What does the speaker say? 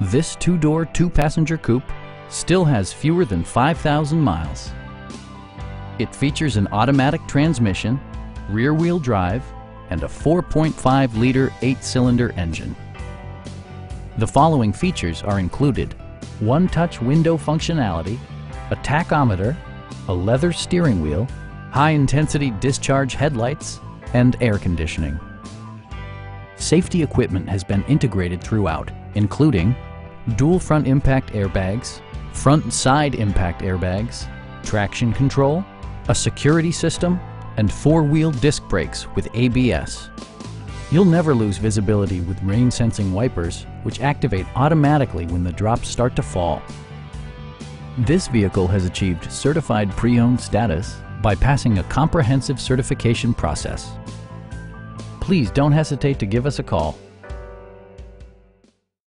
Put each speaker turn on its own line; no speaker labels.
This two-door, two-passenger coupe still has fewer than 5,000 miles. It features an automatic transmission, rear-wheel drive, and a 4.5-liter eight-cylinder engine. The following features are included. One-touch window functionality, a tachometer, a leather steering wheel, high-intensity discharge headlights, and air conditioning. Safety equipment has been integrated throughout, including dual front impact airbags, front side impact airbags, traction control, a security system, and four-wheel disc brakes with ABS. You'll never lose visibility with rain-sensing wipers, which activate automatically when the drops start to fall. This vehicle has achieved certified pre-owned status by passing a comprehensive certification process. Please don't hesitate to give us a call